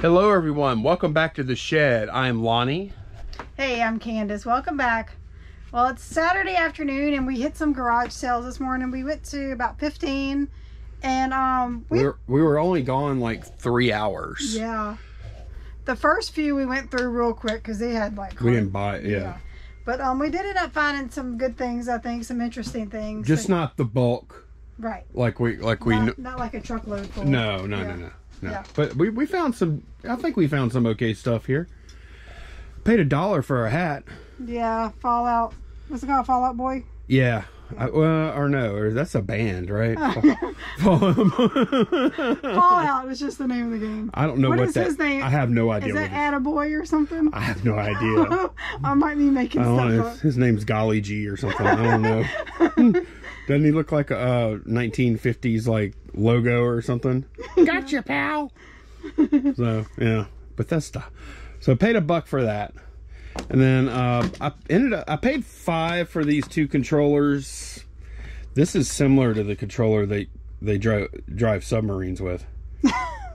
Hello, everyone. Welcome back to the shed. I am Lonnie. Hey, I'm Candace. Welcome back. Well, it's Saturday afternoon, and we hit some garage sales this morning. We went to about 15, and um, we, we were, we were only gone like three hours. Yeah. The first few we went through real quick because they had like. We didn't buy it, yeah. yeah. But um, we did end up finding some good things. I think some interesting things. Just not the bulk. Right. Like we like not, we. Not like a truckload full. No, no, yeah. no, no. No. Yeah. But we, we found some, I think we found some okay stuff here. Paid a dollar for a hat. Yeah, Fallout. What's it called? Fallout Boy? Yeah. I, well, or no, or that's a band, right? Fallout is just the name of the game. I don't know what, what is that. His name? I have no idea. Is that Attaboy or something? I have no idea. I might be making stuff know, up. His name's Golly G or something. I don't know. Hmm. Doesn't he look like a uh, 1950s like logo or something? gotcha, pal. so yeah, Bethesda. So I paid a buck for that, and then uh, I ended up I paid five for these two controllers. This is similar to the controller they they drive drive submarines with.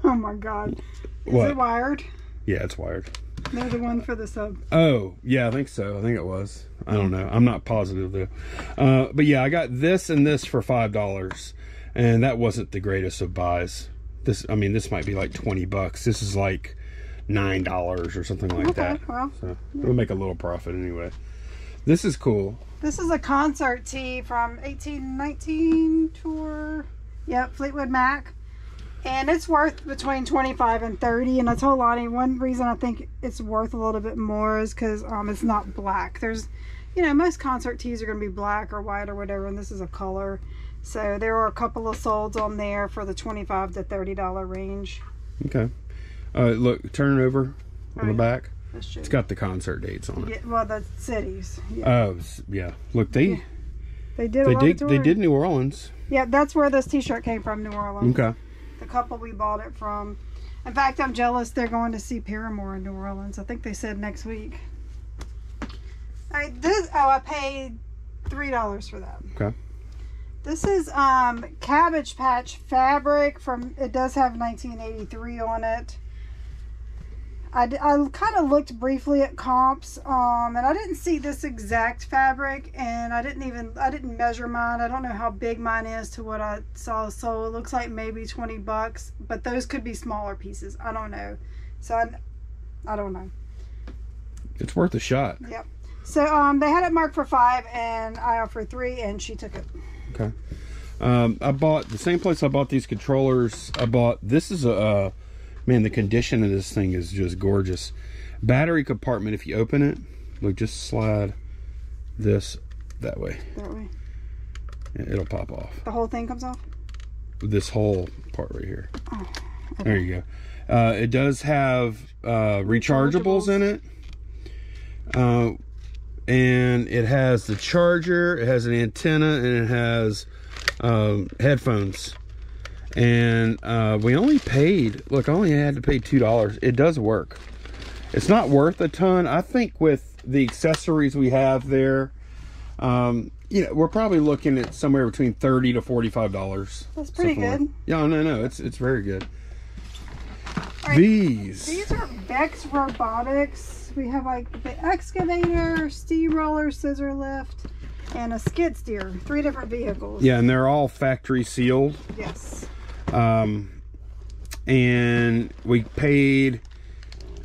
oh my god! Is what? it wired? Yeah, it's wired. They're the one for the sub. Oh, yeah, I think so. I think it was. I don't know. I'm not positive though. Uh, but yeah, I got this and this for five dollars, and that wasn't the greatest of buys. This, I mean, this might be like twenty bucks. This is like nine dollars or something like okay, that. Well, so we'll make a little profit anyway. This is cool. This is a concert tee from 1819 tour. Yep, Fleetwood Mac and it's worth between 25 and 30 and i told lonnie one reason i think it's worth a little bit more is because um, it's not black. There's you know most concert tees are going to be black or white or whatever and this is a color. So there are a couple of solds on there for the 25 to 30 dollar range. Okay. Uh, look turn it over on oh, the back. It's got the concert dates on it. Yeah, well the cities yeah. oh yeah. Look they yeah. they did they did they did new orleans. Yeah that's where this t-shirt came from new orleans. Okay the couple we bought it from. In fact, I'm jealous they're going to see Paramore in New Orleans. I think they said next week. I this oh I paid three dollars for that. Okay. This is um Cabbage Patch fabric from. It does have 1983 on it. I, I kind of looked briefly at comps um, and I didn't see this exact fabric and I didn't even I didn't measure mine. I don't know how big mine is to what I saw. So it looks like maybe 20 bucks but those could be smaller pieces. I don't know. So I, I don't know. It's worth a shot. Yep. So um, they had it marked for five and I offered three and she took it. Okay. Um, I bought the same place I bought these controllers I bought this is a uh, man the condition of this thing is just gorgeous. Battery compartment if you open it look just slide this that way. That way. It'll pop off. The whole thing comes off? This whole part right here. Oh, okay. there you go. Uh, it does have uh, rechargeables, rechargeables in it. Uh, and it has the charger it has an antenna and it has um, headphones and uh, we only paid look I only had to pay two dollars. It does work. It's not worth a ton. I think with the accessories we have there um, you know we're probably looking at somewhere between 30 to 45 dollars. That's pretty good. like. yeah no no it's it's very good. Right. these. These are VEX robotics. We have like the excavator steamroller scissor lift and a skid steer. Three different vehicles. Yeah and they're all factory sealed. Yes um, and we paid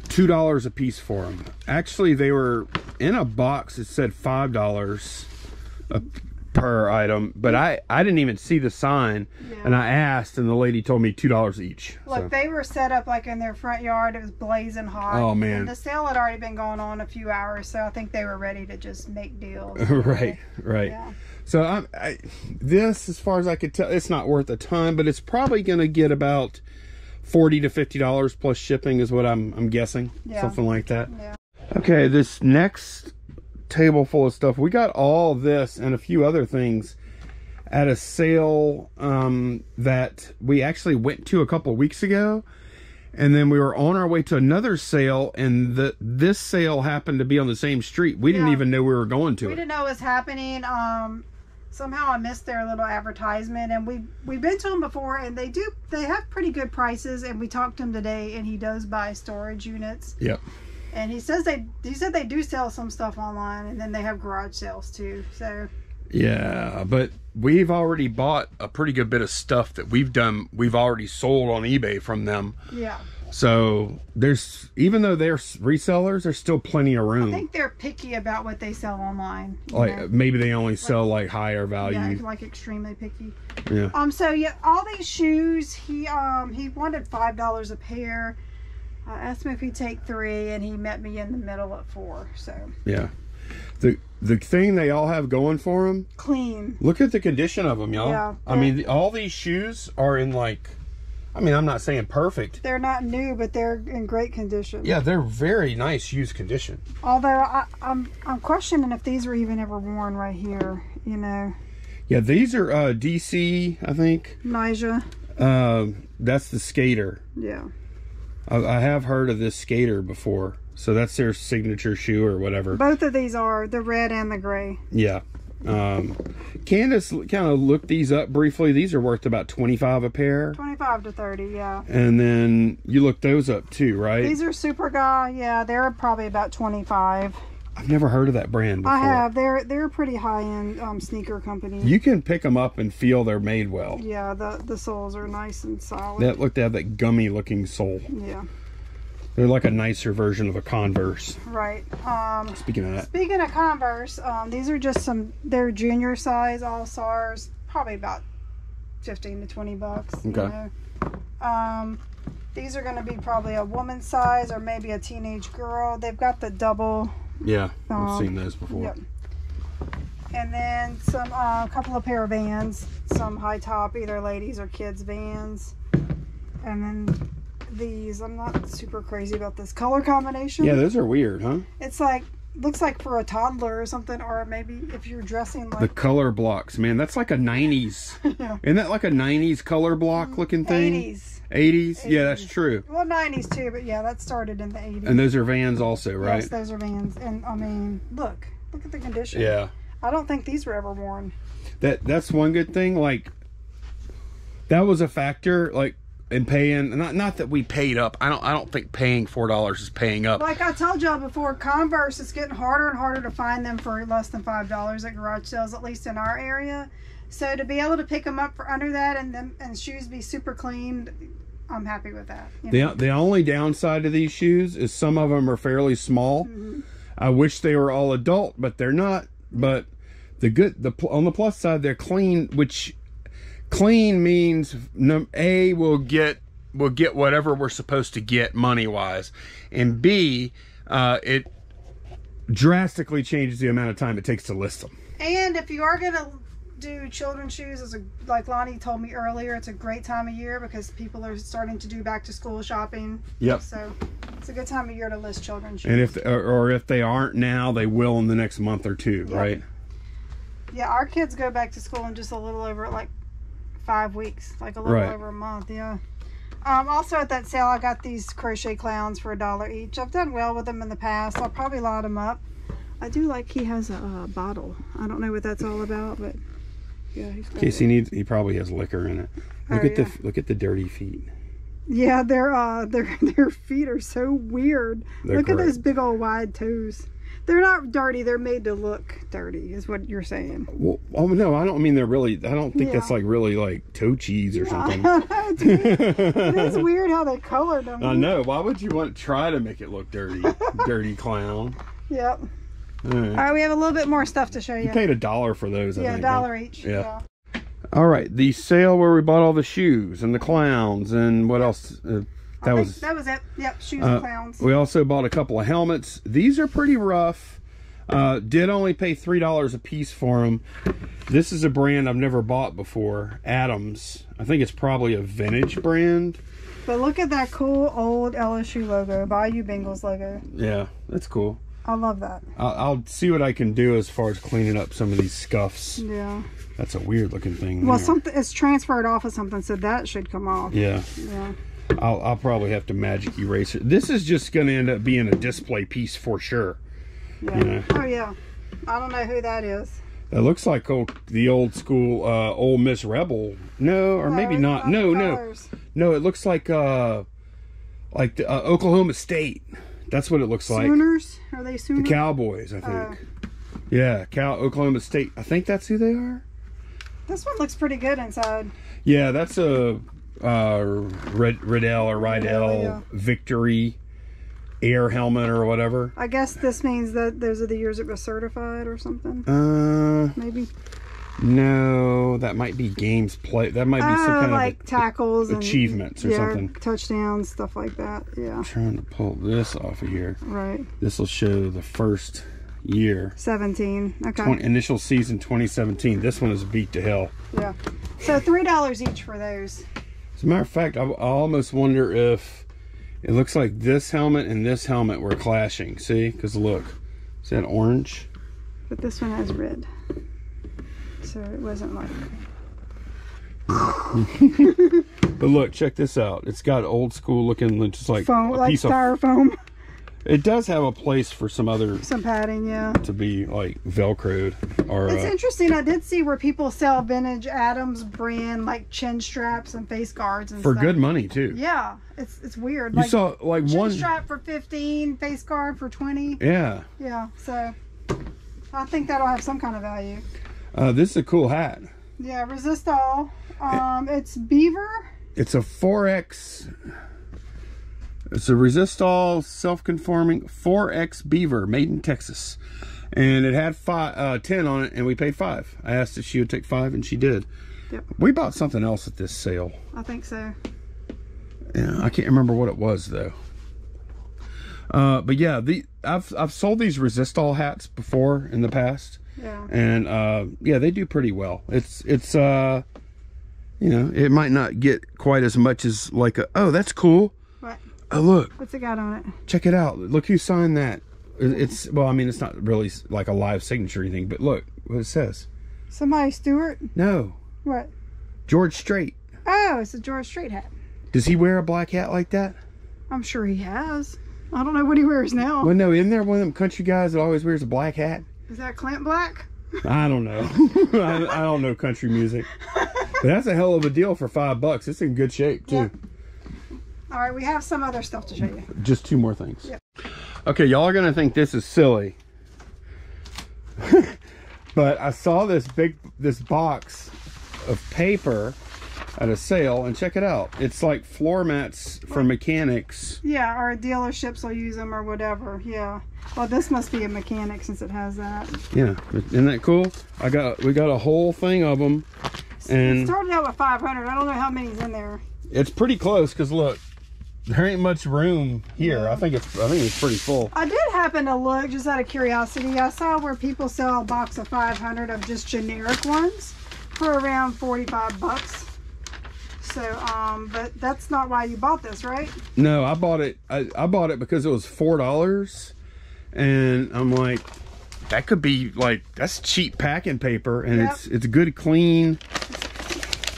two dollars a piece for them. Actually, they were in a box. It said five dollars per item, but I I didn't even see the sign, and I asked, and the lady told me two dollars each. Look, so. they were set up like in their front yard. It was blazing hot. Oh man! And the sale had already been going on a few hours, so I think they were ready to just make deals. right, right. Yeah. So I, I, this, as far as I could tell, it's not worth a ton, but it's probably going to get about forty to fifty dollars plus shipping, is what I'm I'm guessing, yeah. something like that. Yeah. Okay, this next table full of stuff, we got all this and a few other things at a sale um, that we actually went to a couple weeks ago and then we were on our way to another sale and the this sale happened to be on the same street we yeah. didn't even know we were going to we it. didn't know it was happening um somehow I missed their little advertisement, and we we've been to them before, and they do they have pretty good prices. And we talked to him today, and he does buy storage units. Yep. And he says they he said they do sell some stuff online, and then they have garage sales too. So Yeah, but we've already bought a pretty good bit of stuff that we've done. We've already sold on eBay from them. yeah, So there's even though they're resellers, there's still plenty of room. I think they're picky about what they sell online. Like know? maybe they only sell like higher value. yeah, like extremely picky. Yeah. Um. So yeah, all these shoes, he um he wanted five dollars a pair. I asked him if he'd take three, and he met me in the middle at four. So Yeah. The the thing they all have going for them. clean. Look at the condition of them, y'all. Yeah. I mean, all these shoes are in like. I mean, I'm not saying perfect. They're not new, but they're in great condition. Yeah, they're very nice used condition. Although I, I'm I'm questioning if these were even ever worn right here. You know, Yeah, these are uh, DC, I think. Nyjah. Um, that's the skater. Yeah. I, I have heard of this skater before, so that's their signature shoe or whatever. Both of these are the red and the gray. Yeah. Um, Candace kind of looked these up briefly. These are worth about twenty five a pair, Twenty-five to thirty. Yeah. and then you looked those up too, right? These are Superga. Yeah, they're probably about twenty-five. I've never heard of that brand before. I have. They're they're a pretty high-end um, sneaker company. You can pick them up and feel they're made well. Yeah, the the soles are nice and solid. That look, they have that gummy looking sole. Yeah, They're like a nicer version of a Converse. right. Um, Speaking of that, speaking of Converse, um, these are just some. They're junior size all stars, probably about fifteen to twenty bucks. you Okay. know. Um, these are going to be probably a woman's size or maybe a teenage girl. They've got the double. yeah, I've Um, seen those before. Yep. And then some, a couple of pair of Vans, some high top, either ladies or kids Vans. And then these, I'm not super crazy about this color combination. Yeah, those are weird, huh? It's like, looks like for a toddler or something, or maybe if you're dressing like The color blocks, man, that's like a '90s. Yeah. Isn't that like a '90s color block mm, looking thing? 80s. 80s? Yeah, that's true. Well, 90s too, but yeah, that started in the 80s. And those are Vans also, right? Yes, those are Vans. And I mean, look, look at the condition. Yeah. I don't think these were ever worn. That that's one good thing. Like that was a factor. Like in paying, not not that we paid up. I don't I don't think paying four dollars is paying up. Like I told y'all before, Converse is getting harder and harder to find them for less than five dollars at garage sales, at least in our area. So to be able to pick them up for under that and them and shoes be super clean, I'm happy with that. you know. The the only downside to these shoes is some of them are fairly small. Mm-hmm. I wish they were all adult, but they're not. But the good the on the plus side, they're clean, which clean means a will get will get whatever we're supposed to get money wise, and b uh, it drastically changes the amount of time it takes to list them. And if you are gonna do children's shoes, as a, like Lonnie told me earlier, it's a great time of year because people are starting to do back to school shopping. Yep. So it's a good time of year to list children's shoes. And if or, or if they aren't now, they will in the next month or two, Yep. right? Yeah, our kids go back to school in just a little over like five weeks, like a little Right. over a month. Yeah. Um, also at that sale, I got these crochet clowns for a dollar each. I've done well with them in the past. I'll probably lot them up. I do like he has a uh, bottle. I don't know what that's all about, but yeah, he's got In case it. needs, he probably has liquor in it. Look Oh, at the look at the dirty feet. Yeah, their uh, their their feet are so weird. They're look at those big old wide toes. They're not dirty. They're made to look dirty, is what you're saying. Well, oh no, I don't mean they're really. I don't think that's like really like toe cheese or something. it is weird how they colored them. I know. Why would you want to try to make it look dirty? dirty clown. Yep. All right. All right, we have a little bit more stuff to show you. You paid a dollar for those. I yeah, a dollar right? each. Yeah. Yeah. All right, the sale where we bought all the shoes and the clowns and what else? Uh, that was. that was it. Yep, shoes uh, and clowns. We also bought a couple of helmets. These are pretty rough. Uh, did only pay three dollars a piece for them. This is a brand I've never bought before. Adams. I think it's probably a vintage brand. But look at that cool old LSU logo, Bayou Bengals logo. Yeah, that's cool. I love that. I'll, I'll see what I can do as far as cleaning up some of these scuffs. Yeah. That's a weird looking thing. Well, there. something it's transferred off of something, so that should come off. Yeah, Yeah. I'll, I'll probably have to magic erase it. This is just going to end up being a display piece for sure. Yeah. Yeah. Oh yeah. I don't know who that is. That looks like old, the old school uh, Ole Miss Rebel. No, or maybe not. No, no, no. It looks like uh, like the, uh, Oklahoma State. That's what it looks like. Sooners? Are they Sooners? The Cowboys, I think. yeah, Cal Oklahoma State. I think that's who they are. This one looks pretty good inside. Yeah, that's a uh, Red Riddell or Rydell yeah. Victory Air helmet or whatever. I guess this means that those are the years it was certified or something. Uh, Maybe. no, that might be games play. That might be some Oh, kind like of tackles and achievements or yeah, something. touchdowns, stuff like that. Yeah, trying to pull this off of here. right. This will show the first year. 17. Okay. 20, initial season 2017. This one is beat to hell. Yeah. So $3 each for those. As a matter of fact, I, I almost wonder if it looks like this helmet and this helmet were clashing. See? Because look, is that orange? But this one has red. So it wasn't like. But look, check this out. It's got old school looking, just like Foam, a like piece of. styrofoam. It does have a place for some other Some padding, yeah. to be like velcroed or. It's Uh, interesting. I did see where people sell vintage Adams brand like chin straps and face guards and for stuff. good money too. Yeah, it's it's weird. You like saw like chin one. strap for fifteen, face guard for twenty. Yeah. Yeah, so I think that'll have some kind of value. Uh, this is a cool hat. Yeah, Resistol. Um, it's beaver. It's a 4X. It's a Resistol self-conforming 4X Beaver made in Texas. And it had five, uh, 10 on it, and we paid five. I asked if she would take five, and she did. Yep. We bought something else at this sale. I think so. Yeah, I can't remember what it was though. Uh, but yeah, the I've I've sold these Resistol hats before in the past, Yeah. and uh, yeah, they do pretty well. It's it's uh, you know, it might not get quite as much as like a oh that's cool. Oh look, What's it got on it? check it out. Look who signed that. It's well, I mean, it's not really like a live signature or anything, but look what it says. Somebody Stewart. No, What? George Strait. Oh, it's a George Strait hat. Does he wear a black hat like that? I'm sure he has. I don't know what he wears now. Well, no, isn't there one of them country guys that always wears a black hat? Is that Clint Black? I don't know. I, I don't know country music. But that's a hell of a deal for five bucks. It's in good shape too. Yep. All right, we have some other stuff to show you. Just two more things. Yep. Okay, y'all are gonna think this is silly. but I saw this big this box of paper at a sale and check it out. It's like floor mats for mechanics. Yeah, or dealerships will use them or whatever. Yeah. Well, this must be a mechanic since it has that. Yeah, isn't that cool? I got we got a whole thing of them It and started out with 500. I don't know how many's in there. it's pretty close because look, there ain't much room here. I think it's I think it's pretty full. I did happen to look just out of curiosity. I saw where people sell a box of 500 of just generic ones for around 45 bucks. So, um, but that's not why you bought this, right? No, I bought it. I, I bought it because it was four dollars, and I'm like, that could be like that's cheap packing paper, and Yep. it's it's good clean.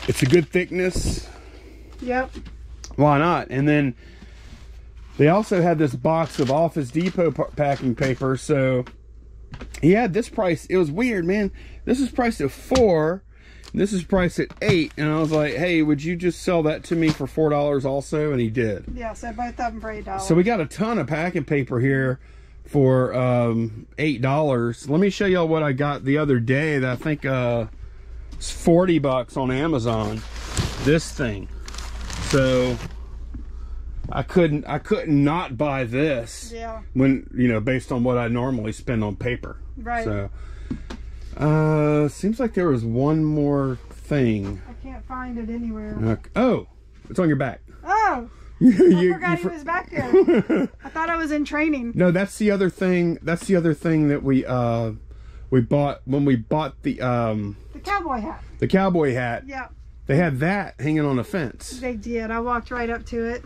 It's a good thickness. Yep. Why not? And then they also had this box of Office Depot packing paper. So he had this price. It was weird, man. This is priced at four. This is priced at eight, and I was like, "Hey, would you just sell that to me for four dollars also?" And he did. Yeah, so both of them for $8. So we got a ton of packing paper here for um, eight dollars. Let me show y'all what I got the other day. That I think uh, it's forty bucks on Amazon. This thing. So I couldn't I couldn't not buy this yeah, when you know based on what I normally spend on paper. right. So uh, seems like there was one more thing. I can't find it anywhere. Okay. Oh, it's on your back. Oh, You- I forgot you he was back there. I thought I was in training. No, that's the other thing. That's the other thing that we uh we bought when we bought the um The cowboy hat. the cowboy hat. Yeah, They had that hanging on a fence. they did. I walked right up to it.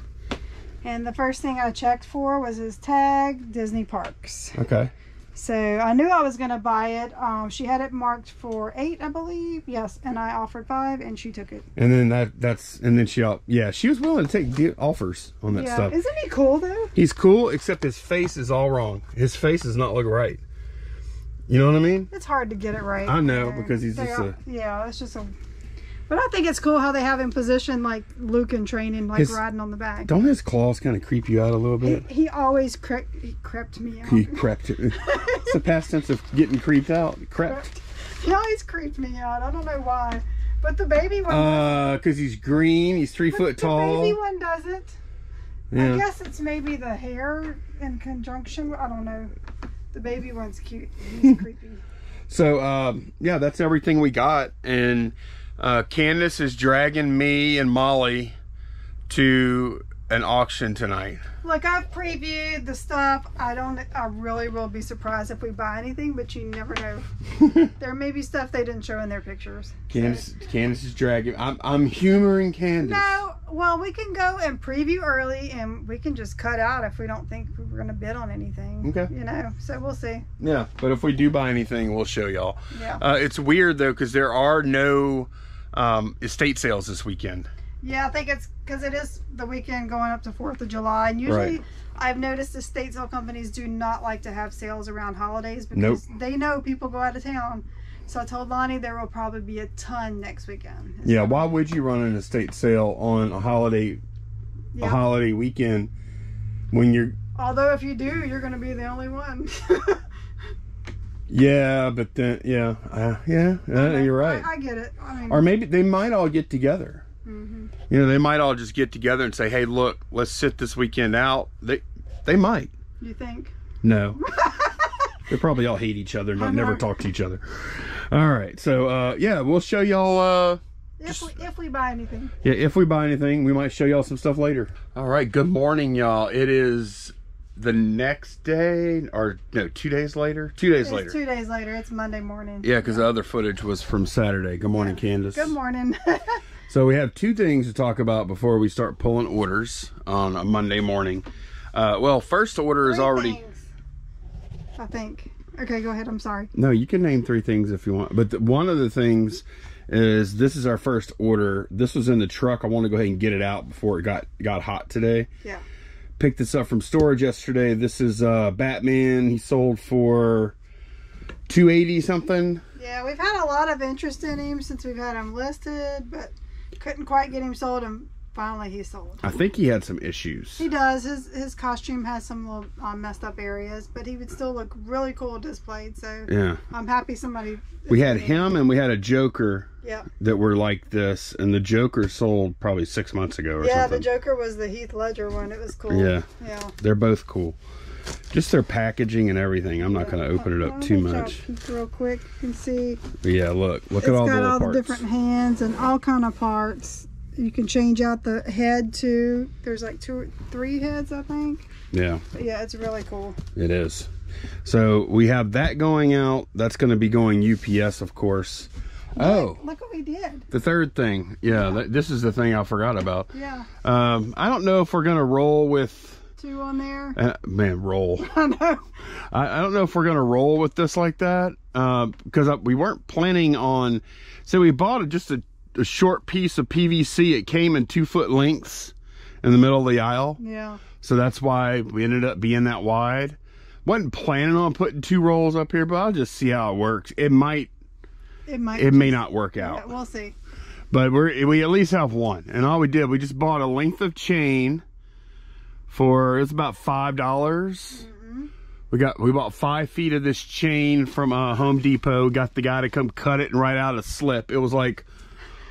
And the first thing I checked for was his tag, Disney Parks. Okay. So I knew I was going to buy it. Um, she had it marked for eight, I believe. Yes, and I offered five, and she took it. And then that that's and then she yeah she was willing to take offers on that yeah, stuff. isn't he cool though? He's cool except his face is all wrong. His face does not look right. You know what I mean? It's hard to get it right. I know, because he's just are- a- Yeah, it's just a. But I think it's cool how they have him positioned like Luke in training, like His- riding on the back. Don't his claws kind of creep you out a little bit? he always cre- he crept me out. He crept. it's the past tense of getting creeped out. Crept. He always creeped me out. I don't know why. But the baby one. Uh, cause he's green. He's three foot The baby tall. one doesn't. I guess it's maybe the hair in conjunction. I don't know. The baby one's cute. He's creepy. So um, yeah, that's everything we got, and uh, Candace is dragging me and Molly to an auction tonight. Look, I've previewed the stuff. I don't. I really will be surprised if we buy anything, but you never know. there may be stuff they didn't show in their pictures. Candace, Candace is dragging. I'm, I'm humoring Candace. No, well, we can go and preview early, and we can just cut out if we don't think we're going to bid on anything. Okay. You know, so we'll see. Yeah, but if we do buy anything, we'll show y'all. Yeah. Uh, it's weird though because there are no um, estate sales this weekend. Yeah, I think it's because it is the weekend going up to Fourth of July, and usually Right. I've noticed estate sale companies do not like to have sales around holidays because they know people go out of town. So I told Lonnie there will probably be a ton next weekend. Yeah, why would you run an estate sale on a holiday a holiday weekend when you're Although if you do, you're going to be the only one. yeah, but then yeah, uh, yeah, uh, you're right. I, I get it. I mean, or maybe they might all get together. mhm. You know, they might all just get together and say, "Hey, look, let's sit this weekend out." They they might. you think? No. they probably all hate each other and I not know. never talk to each other. All right. So, uh yeah, we'll show y'all uh If Just- we, if we buy anything. yeah, if we buy anything, we might show y'all some stuff later. All right, good morning y'all. It is the next day or no, 2 days later. 2 days It's later. two days later. It's Monday morning. yeah, cuz the other footage was from Saturday. Good morning, Candace. Good morning. So we have two things to talk about before we start pulling orders on a Monday morning. Uh, well, first order is already. things, I think. Okay, go ahead. I'm sorry. No, you can name three things if you want. But the, one of the things is this is our first order. This was in the truck. I want to go ahead and get it out before it got got hot today. Yeah. Picked this up from storage yesterday. This is uh, Batman. He sold for two eighty something. Yeah, we've had a lot of interest in him since we've had him listed, but couldn't quite get him sold, and finally he sold. I think he had some issues. He does. His his costume has some little uh, messed up areas, but he would still look really cool displayed. So Yeah, I'm happy somebody. we had him and we had a Joker Yeah. that were like this, and the Joker sold probably six months ago or Yeah, something. Yeah, the Joker was the Heath Ledger one. It was cool. Yeah. Yeah. They're both cool. Just their packaging and everything. I'm not going to open it up too much. Real quick, you can see yeah, look, look it's at all the all parts. the different hands and all kind of parts. You can change out the head too. There's like two, or three heads, I think. Yeah, But yeah, it's really cool. it is. So we have that going out. That's going to be going UPS, of course. Oh, Look what we did. the third thing. Yeah, th- this is the thing I forgot about. Yeah, Um, I don't know if we're going to roll with. two on there. Uh, man, roll. I know. I, I don't know if we're gonna roll with this like that because we weren't planning on. So we bought just a, a short piece of PVC. It came in two foot lengths in the middle of the aisle, Yeah. so that's why we ended up being that wide. wasn't planning on putting two rolls up here, but I'll just see how it works. It might, It might. it may not work Yeah, out, we'll see. but we're we at least have one. And all we did, we just bought a length of chain for it's about five dollars. We got we bought five feet of this chain from uh, Home Depot. Got the guy to come cut it and write out a slip. It was like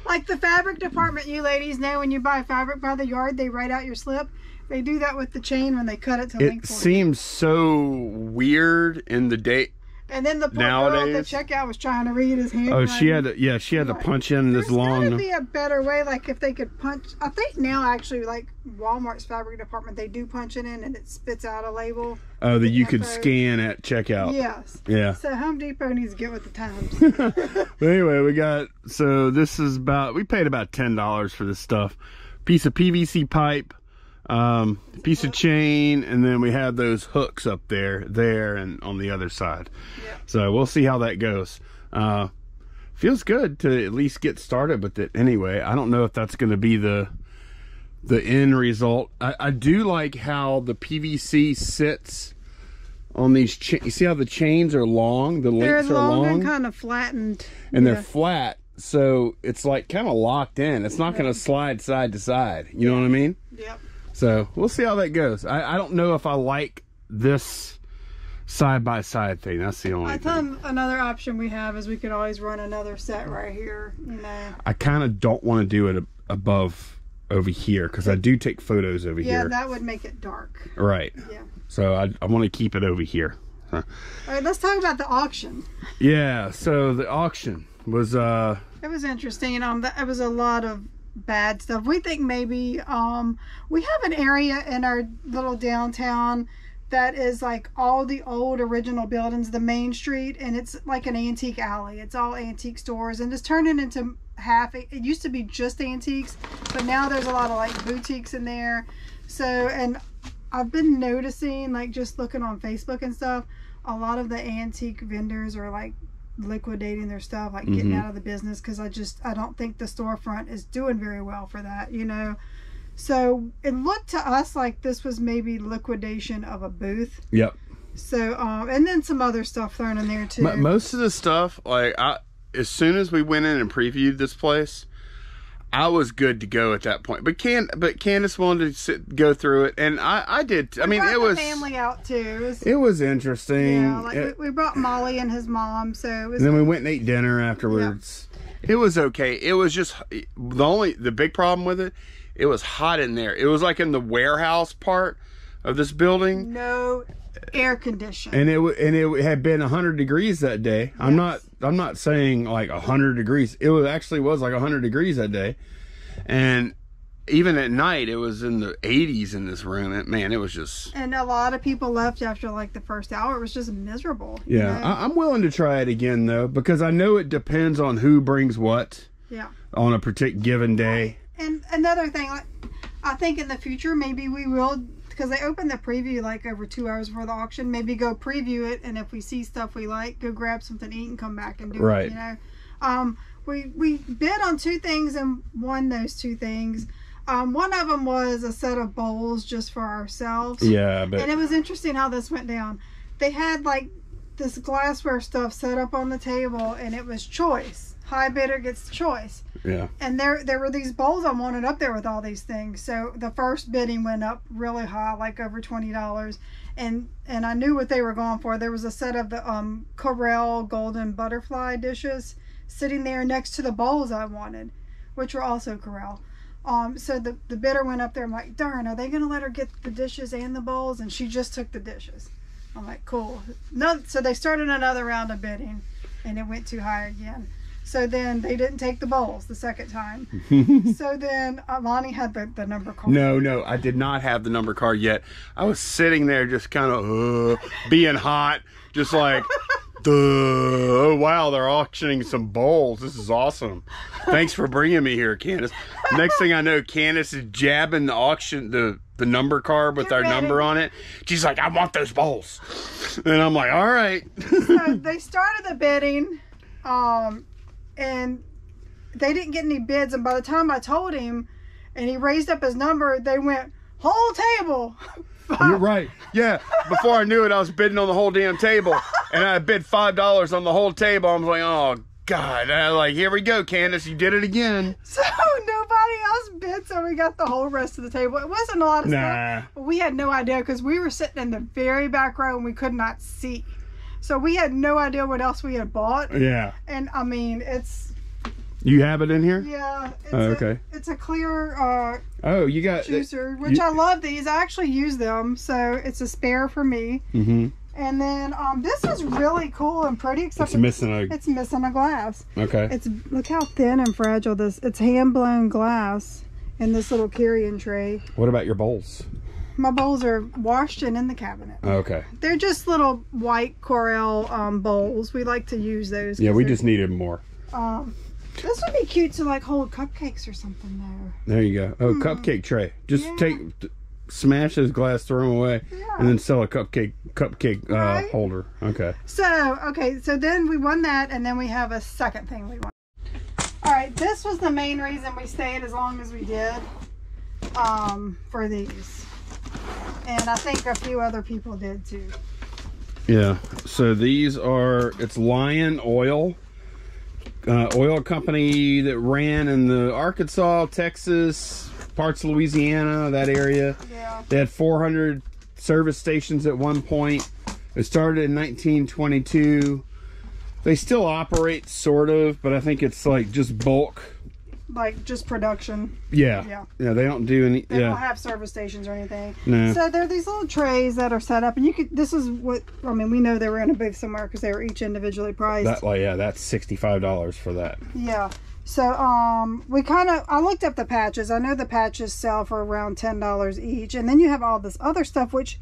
Like the fabric department, you ladies know when you buy fabric by the yard, they write out your slip. They do that with the chain when they cut it to it length. It seems so weird in the day. And then the poor girl at the checkout was trying to read his hand. Oh, she had to yeah she had to punch in this There's long. gotta be a better way, like if they could punch. I think now actually, like Walmart's fabric department, they do punch it in and it spits out a label. Oh, that you could scan at checkout. Yes. Yeah. So Home Depot needs to get with the times. But anyway, we got so this is about we paid about ten dollars for this stuff. Piece of PVC pipe, um, piece of chain, and then we have those hooks up there, there, and on the other side. Yeah. So we'll see how that goes. Uh, feels good to at least get started with it. Anyway, I don't know if that's going to be the the end result. I, I do like how the PVC sits on these. You see how the chains are long? The They're links are long, long, and kind of flattened. and they're flat, so it's like kind of locked in. It's not going to slide side to side. You know what I mean? Yep. So we'll see how that goes. I, I don't know if I like this side by side thing. That's the only I thing. thought another option we have is we could always run another set right here. You know. I kind of don't want to do it above over here because I do take photos over Yeah, here. Yeah, that would make it dark. right. Yeah. So I, I want to keep it over here. Huh. All right, let's talk about the auction. Yeah. So the auction was uh It was interesting. Um, that it was a lot of bad stuff. We think maybe um we have an area in our little downtown that is like all the old original buildings, the main street, and it's like an antique alley. It's all antique stores, and it's turned it into half. It used to be just antiques, but now there's a lot of like boutiques in there. So, and I've been noticing, like just looking on Facebook and stuff, a lot of the antique vendors are like liquidating their stuff, like getting Mhm. out of the business because I just I don't think the storefront is doing very well for that, you know. So it looked to us like this was maybe liquidation of a booth. yep. So um, and then some other stuff thrown in there too. Mo- most of the stuff like I as soon as we went in and previewed this place, I was good to go at that point. But can but Candace wanted to sit, go through it, and I I did. I We mean, it was family out too. It was, it was interesting. yeah, like It- we, we brought Molly and his mom, so it was and then we went and ate dinner afterwards. It was okay. It was just the only the big problem with it. It was hot in there. It was like in the warehouse part of this building, no air conditioning. and it and it had been hundred degrees that day. I'm not I'm not saying like hundred degrees. It was actually was like hundred degrees that day, and even at night it was in the 80s in this room. It, man, it was just And a lot of people left after like the first hour. It was just miserable. you yeah. know? I, I'm willing to try it again though because I know it depends on who brings what yeah. on a particular given day. And another thing, like, I think in the future maybe we will because they opened the preview like over two hours before the auction. Maybe go preview it, and if we see stuff we like, go grab something to eat and come back and do Right. it. You know, um, we we bid on two things and won those two things. Um, one of them was a set of bowls just for ourselves. Yeah, but And it was interesting how this went down. They had like this glassware stuff set up on the table, and it was choice. High bidder gets the choice. yeah. And there there were these bowls I wanted up there with all these things. So the first bidding went up really high, like over twenty dollars. And and I knew what they were going for. There was a set of the um Corelle golden butterfly dishes sitting there next to the bowls I wanted, which were also Corelle. Um, so the, the bidder went up there. I'm like, darn, are they gonna let her get the dishes and the bowls? And she just took the dishes. I'm like, cool. No, so they started another round of bidding, and it went too high again. So then they didn't take the bowls the second time. so then Lonnie had the, the number card. No, no, I did not have the number card yet. I was sitting there just kind of uh, being hot, just like, duh. Oh, wow, they're auctioning some bowls. This is awesome. Thanks for bringing me here, Candace. Next thing I know, Candace is jabbing the auction, the, the number card with Get our ready. number on it. She's like, I want those bowls. And I'm like, all right. so they started the bidding, um, and they didn't get any bids. And by the time I told him, and he raised up his number, they went whole table. You're right. Yeah. Before I knew it, I was bidding on the whole damn table, and I bid five dollars on the whole table. I was like, oh god. And I was like, here we go, Candace. You did it again. So nobody else bid, so we got the whole rest of the table. It wasn't a lot of Nah. stuff. We had no idea because we were sitting in the very back row and we could not see. So we had no idea what else we had bought. Yeah. And I mean, it's You have it in here? yeah, it's Oh, a, okay. it's a clear uh, Oh, you got. juicer, which you- I love these. I actually use them, so it's a spare for me. Mm-hmm. And then um, this is really cool and pretty, except It's missing a. it's missing a glass. Okay. It's look how thin and fragile this. It's hand blown glass in this little carrying tray. What about your bowls? My bowls are washed and in the cabinet. Okay. They're just little white Corelle um, bowls. We like to use those. Yeah, we just needed more. Um, this would be cute to like hold cupcakes or something though. There you go. Oh, cupcake tray. Just Yeah. take, smash those glass, throw them away, Yeah. and then sell a cupcake cupcake uh, holder. Okay. So okay, so then we won that, and then we have a second thing we won. All right, this was the main reason we stayed as long as we did um, for these, and I think a few other people did too. Yeah. So these are it's Lion Oil, uh, oil company that ran in the Arkansas, Texas, parts of Louisiana, that area. Yeah. They had 400 service stations at one point. It started in 1922. They still operate sort of, but I think it's like just bulk. Like just production. Yeah. Yeah. Yeah. They don't do any. They don't have service stations or anything. No. So there are these little trays that are set up, and you could. This is what I mean. We know they were in a booth somewhere because they were each individually priced. That like yeah, that's sixty-five dollars for that. Yeah. So um we kind of I looked up the patches. I know the patches sell for around ten dollars each, and then you have all this other stuff which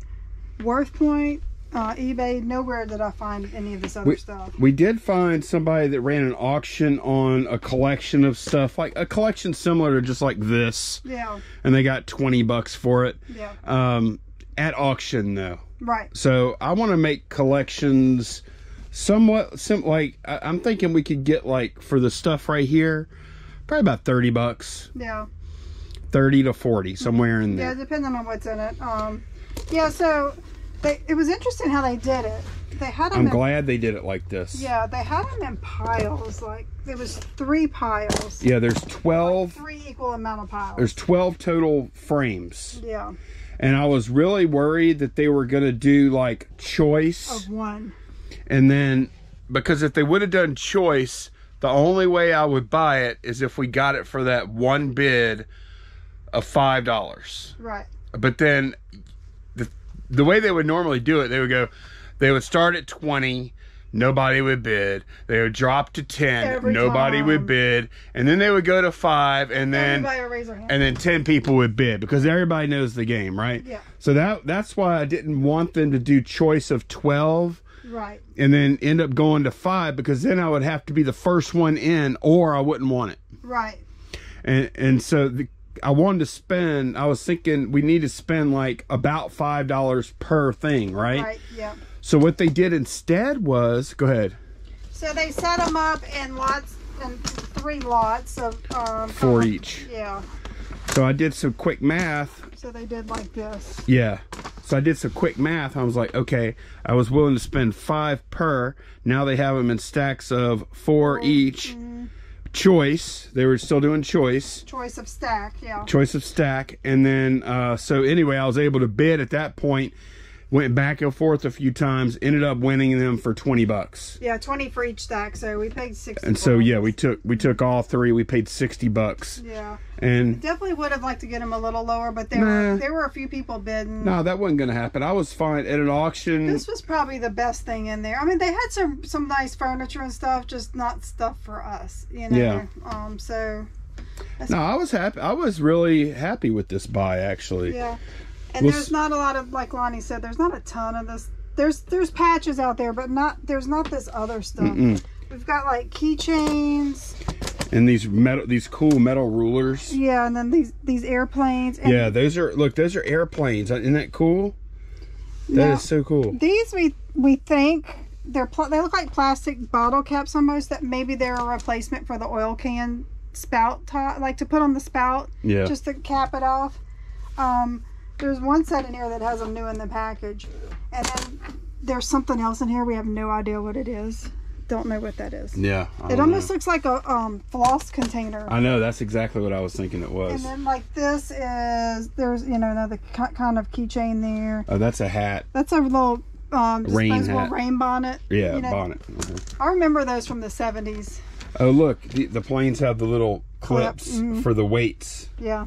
WorthPoint, uh, eBay, nowhere did I find any of this other We, stuff. we did find somebody that ran an auction on a collection of stuff, like a collection similar to just like this, Yeah. and they got twenty bucks for it. Yeah. Um, at auction though. Right. So I want to make collections somewhat sim like I, I'm thinking we could get like for the stuff right here, probably about thirty bucks, Yeah. thirty to forty, somewhere in there. Yeah, depending on what's in it. Um yeah, so they it was interesting how they did it. They had them I'm in, glad they did it like this. Yeah, they had them in piles. Like there was three piles. Yeah, there's twelve. Three equal amount of piles. There's twelve total frames. yeah, and I was really worried that they were going to do like choice of one. and then because if they would have done choice the only way I would buy it is if we got it for that one bid of five dollars Right. but then the, way they would normally do it they would go they would start at 20 nobody would bid they would drop to 10 Every nobody time. would bid and then they would go to five and then Everybody will raise their hand. and then 10 people would bid because everybody knows the game right Yeah. so that that's why i didn't want them to do choice of 12 right. and then end up going to 5 because then i would have to be the first one in or i wouldn't want it Right. and and so the, i wanted to spend i was thinking we need to spend like about five dollars per thing right? Right. Yeah. so what they did instead was go ahead So they set them up in lots, in three lots of um, Four of- each. Yeah. so i did some quick math So they did like this. Yeah. So I did some quick math. I was like, okay, I was willing to spend five per. Now they have them in stacks of four each. Choice. They were still doing choice. Choice of stack. Yeah. Choice of stack. And then, uh, so anyway, I was able to bid at that point. Went back and forth a few times. Ended up winning them for 20 bucks. Yeah. Twenty for each stack. So we paid sixty. And so, yeah, we took, we took all three. We paid 60 bucks. Yeah. And Definitely would have liked to get them a little lower, but there Nah. were there were a few people bidding. no, that wasn't going to happen. I was fine at an auction. This was probably the best thing in there. I mean, they had some some nice furniture and stuff, just not stuff for us, you know. Yeah. Um. So No, I was happy. I was really happy with this buy, actually. yeah, and We'll there's not a lot of like Lonnie said. There's not a ton of this. There's there's patches out there, but not there's not this other stuff. Mm-mm. We've got like keychains, And these metal, these cool metal rulers. yeah, and then these these airplanes. And Yeah, those are look. Those are airplanes. Isn't that cool? That is Now- so cool. These we we think they're pl- they look like plastic bottle caps almost. That maybe they're a replacement for the oil can spout top, like to put on the spout. Yeah. just to cap it off. Um, there's one set in here that has them new in the package, and then there's something else in here. We have no idea what it is. Don't know what that is. yeah. I It almost know. looks like a um, floss container. I know. That's exactly what I was thinking it was. and then like this is there's you know another kind of keychain there. Oh, that's a hat. That's a little um, Rain hat. rain bonnet. Yeah, you know. bonnet. Uh-huh. I remember those from the 70s. Oh, look. The, the planes have the little clips Clip, mhm. for the weights. Yeah.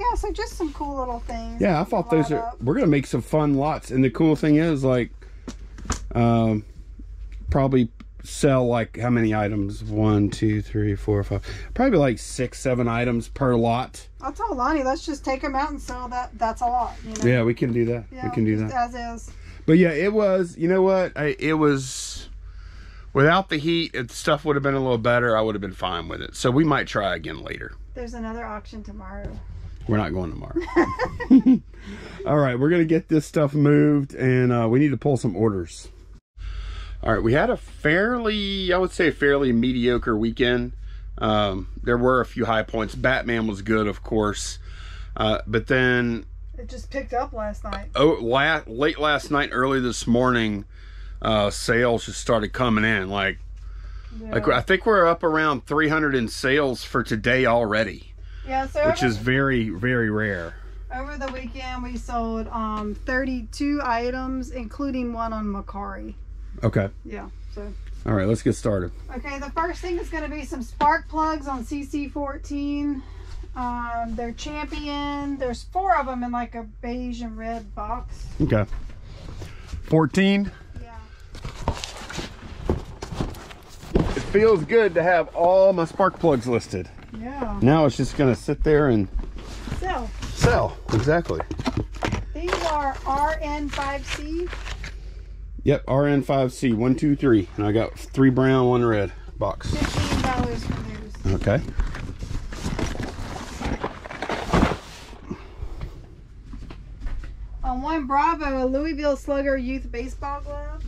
Yeah, so just some cool little things. Yeah, I thought those are. up. We're gonna make some fun lots, and the cool thing is, like, um, probably sell like how many items? One, two, three, four, five. Probably like six, seven items per lot. I'll tell Lonnie, let's just take them out and sell that. That's a lot. You know? Yeah, we can do that. Yeah, we can do that. As is. But yeah, it was. You know what? I, it was. Without the heat, if stuff would have been a little better. I would have been fine with it. So we might try again later. There's another auction tomorrow. We're not going tomorrow. All right, we're gonna get this stuff moved, and uh, we need to pull some orders. All right, we had a fairly, I would say, fairly mediocre weekend. Um, there were a few high points. Batman was good, of course, uh, but then It just picked up last night. Oh, la- late last night, early this morning, uh, sales just started coming in. Like, Yeah. like I think we're up around 300 in sales for today already, yeah, so which is very, very rare. over the weekend we sold um 32 items, including one on Mercari. Okay. Yeah. So All right, let's get started. okay, the first thing is going to be some spark plugs on CC14. Um, they're champion. There's four of them in like a beige and red box. Okay. 14. Yeah. It feels good to have all my spark plugs listed. Yeah. Now it's just gonna sit there and sell. sell. Exactly. these are RN5C. Yep, RN5C, one, two, three. And I got three brown, one red box. Fifteen dollars for those. Okay. On one Bravo, a Louisville Slugger Youth Baseball Glove.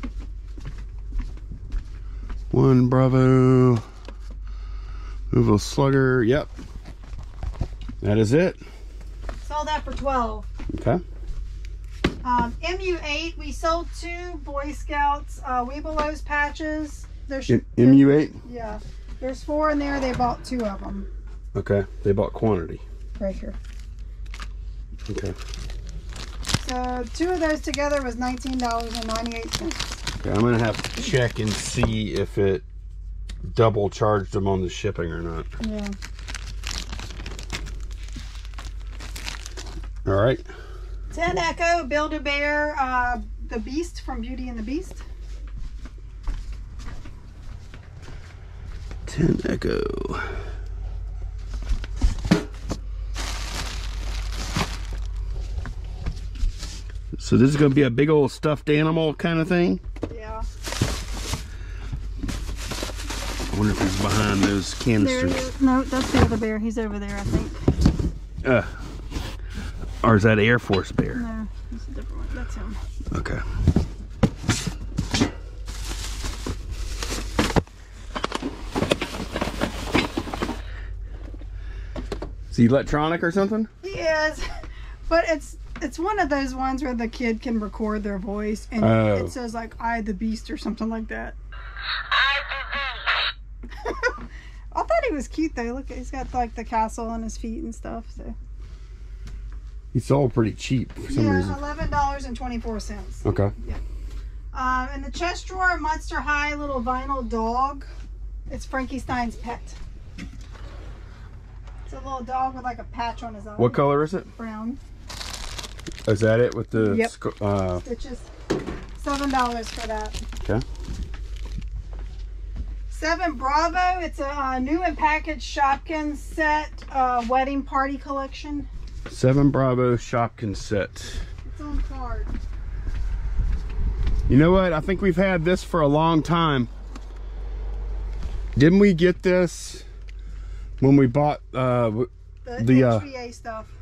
One Bravo. Louisville Slugger. Yep. That is it. Sold that for twelve. Okay. Um, MU8, we sold two Boy Scouts uh, Webelos patches. There's M- MU8. yeah, there's four in there. They bought two of them Okay. They bought quantity. right here. Okay. So two of those together was nineteen dollars and ninety eight cents. Okay, I'm gonna have to check and see if it double charged them on the shipping or not. Yeah. All right. 10 Echo Build a Bear, uh, the Beast from Beauty and the Beast. 10 Echo. So this is going to be a big old stuffed animal kind of thing. Yeah. I wonder if he's behind those There he canisters. is. No, that's the other bear. He's over there, I think. Uh, or is that Air Force Bear? No, that's a different one. That's him. Okay. Is he electronic or something? He is, but it's it's one of those ones where the kid can record their voice and Oh. it says like "I the Beast" or something like that. I thought he was cute though. Look, he's got like the castle on his feet and stuff. So He all pretty cheap for some yeah, reason. eleven dollars and twenty four cents. Okay. Yeah. Um, in the chest drawer, Monster High little vinyl dog. It's Frankie Stein's pet. It's a little dog with like a patch on his eye. What color is it? Brown. Is that it with the Yep. uh, Stitches. Seven dollars for that. okay? Seven Bravo. It's a uh, new and packaged Shopkins set uh, wedding party collection. Seven Bravo Shopkins set. It's on card. You know what? I think we've had this for a long time. Didn't we get this when we bought? Uh, The, The, uh, HVA stuff.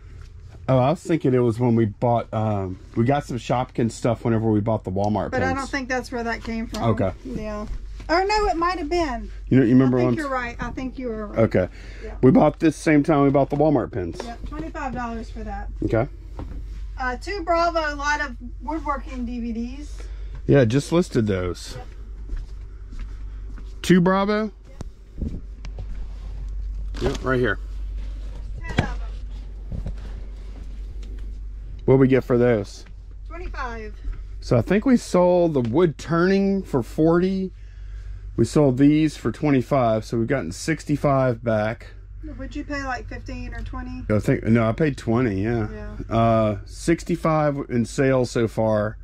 oh, I was thinking it was when we bought. Um, we got some Shopkins stuff whenever we bought the Walmart. But I don't think that's where that came from. Okay. Yeah. Or no, it might have been. You know, you remember? I think you're right. I think you were right. Okay. Yeah. We bought this same time we bought the Walmart pins. Yeah, twenty-five dollars for that. Okay. Uh, two Bravo, a lot of woodworking DVDs. Yeah, just listed those. Two Bravo. Yep, right here. Ten of. What we get for those? Twenty-five. So I think we sold the wood turning for 40. We sold these for 25, so we've gotten 65 back. Would you pay like fifteen or twenty? I think no, I paid 20, yeah. Yeah. Uh 65 in sales so far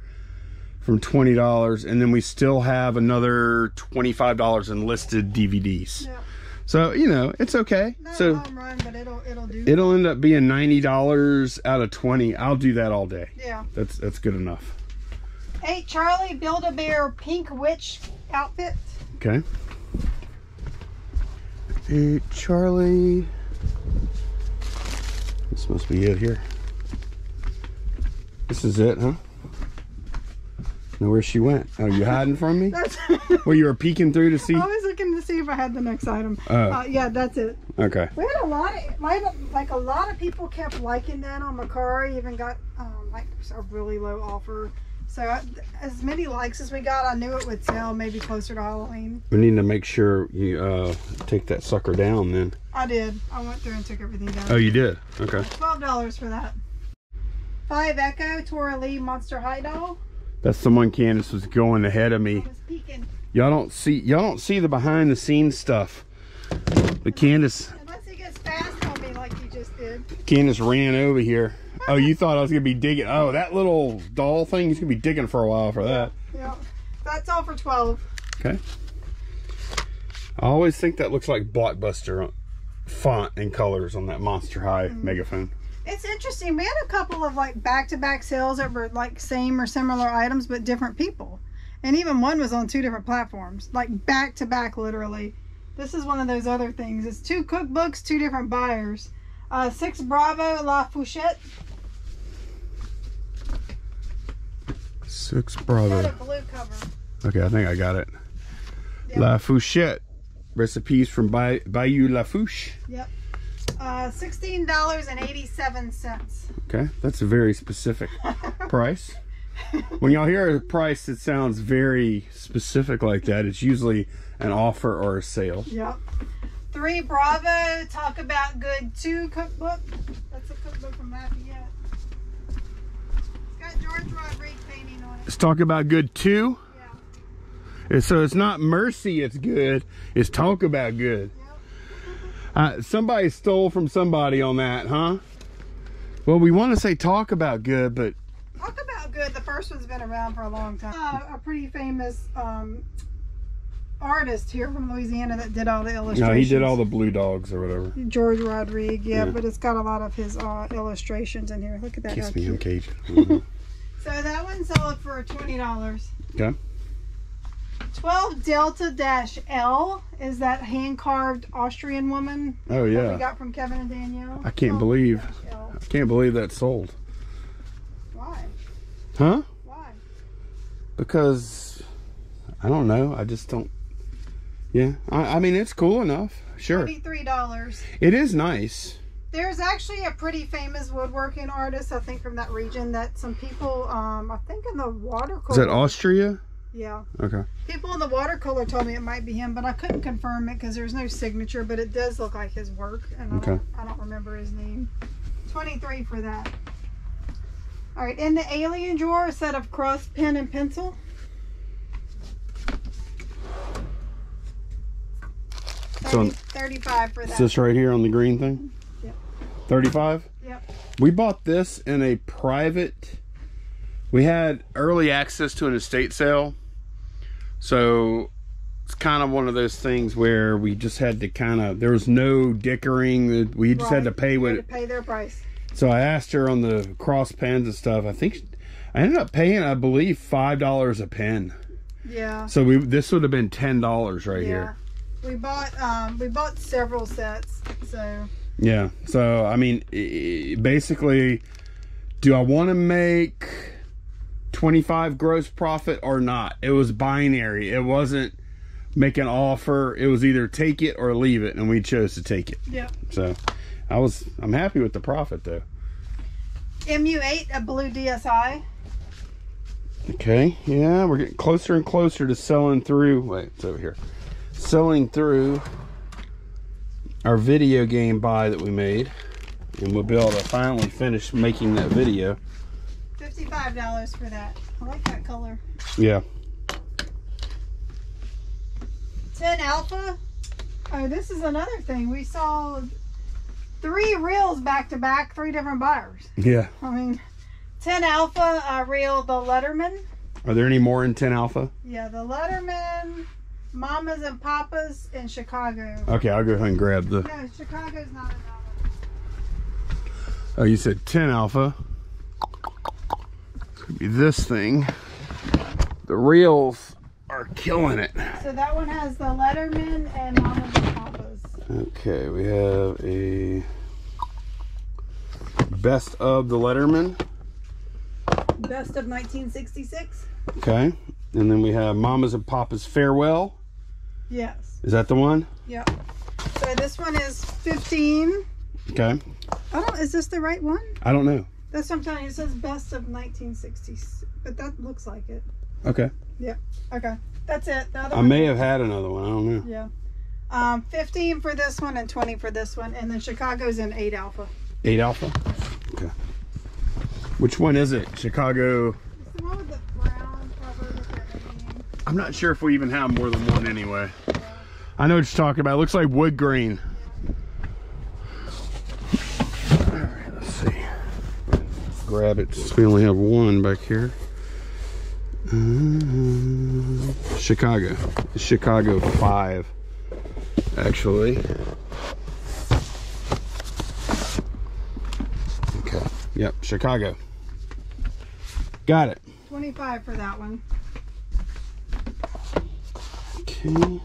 from $20 and then we still have another $25 in listed DVDs. Yeah. So, you know, it's okay. Not so run, but it'll it'll do. it'll end up being $90 out of 20. I'll do that all day. yeah. That's that's good enough. Hey Charlie Build a Bear Pink Witch outfit. Okay. Hey, Charlie. This must be it here. This is it, huh? Know where she went? Oh, you hiding from me? That's. Well, you were peeking through to see. I was looking to see if I had the next item. Oh. Uh, yeah, that's it. Okay. We had a lot of like, like a lot of people kept liking that on Mercari. Even got um, like a really low offer. So uh, as many likes as we got, I knew it would sell maybe closer to Halloween. We need to make sure you uh, take that sucker down then. I did. I went through and took everything down. Oh, you did? Okay. Twelve dollars for that. Five Echo Toralei Monster High Doll. That's the one Candace was going ahead of me. I was peeking. Y'all don't see y'all don't see the behind the scenes stuff. But Candace Unless he gets fast on me like he just did. Candace ran over here. Oh, you thought I was gonna be digging. Oh, that little doll thing. He's gonna be digging for a while for that. Yeah. That's all for twelve. Okay. I always think that looks like Blockbuster font and colors on that Monster High megaphone. It's interesting. We had a couple of like back to back sales that were like same or similar items but different people. And even one was on two different platforms. Like back to back literally. This is one of those other things. It's two cookbooks, two different buyers. Uh, six Bravo La Fourchette. Six Got a Bravo. blue cover. Okay, I think I got it. Yep. La Fourchette. Recipes from Bay- Bayou Lafourche. Yep. Uh, sixteen dollars and eighty seven cents. Okay, that's a very specific price. When y'all hear a price that sounds very specific like that, it's usually an offer or a sale. Yep. Three Bravo Talk About Good Two cookbook. That's a cookbook from Lafayette. It's got George Rodrigue painting on it. Let's talk about good too. Yeah. And So it's not mercy, it's good. It's talk about good. Yep. Uh, somebody stole from somebody on that, huh? Well, we want to say talk about good, but Talk About Good. The first one's been around for a long time. Uh, a pretty famous um, artist here from Louisiana that did all the illustrations. no, he did all the blue dogs or whatever. George Rodrigue, yeah, Yeah. but it's got a lot of his uh, illustrations in here. Look at that. Kiss me, I'm cute. Cajun. Mhm. So that one sold for twenty dollars. Okay. 12 Delta Dash L is that hand carved Austrian woman Oh that we got from Kevin and Danielle. I can't 12 believe-. I can't believe that sold. Why? Huh? Why? Because I don't know. I just don't. Yeah, I, I mean it's cool enough. Sure, $23. it is nice. There's actually a pretty famous woodworking artist, I think, from that region that some people, um, I think in the watercolor. Is that Austria? Yeah. Okay. People in the watercolor told me it might be him, but I couldn't confirm it because there's no signature, but it does look like his work, and I, Okay. don't, I don't remember his name. 23 for that. All right, in the alien drawer, a set of cross pen and pencil. So- 30, 35 for Is that. this right here on the green thing? Yep. 35? Yep. We bought this in a private. We had early access to an estate sale. So it's kind of one of those things where we just had to kind of, there was no dickering. We just had to pay what. to pay their price. So I asked her on the cross pens and stuff. I think I ended up paying, I believe, $5 a pen. Yeah. So we this would have been $10 right yeah. here. We bought um we bought several sets, so Yeah. So I mean, basically, do I want to make twenty five gross profit or not? It was binary. It wasn't make an offer. It was either take it or leave it, and we chose to take it. Yeah. So I was I'm happy with the profit though. MU8, a blue DSI. Okay. Yeah, we're getting closer and closer to selling through. Wait, it's over here. Selling through our video game buy that we made. And we'll be able to finally finish making that video. $55 for that. I like that color. Yeah. 10 Alpha. Oh, this is another thing. We saw three reels back to back, three different buyers. Yeah. I mean, 10 Alpha uh, reel, the Letterman. Are there any more in 10 Alpha? Yeah, the Letterman, Mamas and Papas in Chicago. Okay, I'll go ahead and grab the. No, Chicago's not that. Oh, you said 10 Alpha. Could be this thing. The reels are killing it. So that one has the Letterman and Mamas and Papas. Okay, we have a best of the Letterman. Best of 1966. Okay, and then we have Mamas and Papa's Farewell. Yes. Is that the one? Yep. So this one is 15. Okay. I don't, is this the right one? I don't know. That's what I'm telling you. It says best of 1960s, but that looks like it. Okay. Yeah. Okay. That's it. The other I one- may have had another one. I don't know. Yeah. Um, 15 for this one and 20 for this one. And then Chicago's in 8 alpha. Eight alpha. Okay. Which one is it? Chicago. It's the one with the brown cover with the name. I'm not sure if we even have more than one anyway. I know what you're talking about. It looks like wood grain. All right, let's see. Grab it we only have one back here. Uh, Chicago. Chicago 5, actually. Okay. Yep, Chicago. Got it. 25 for that one. Okay.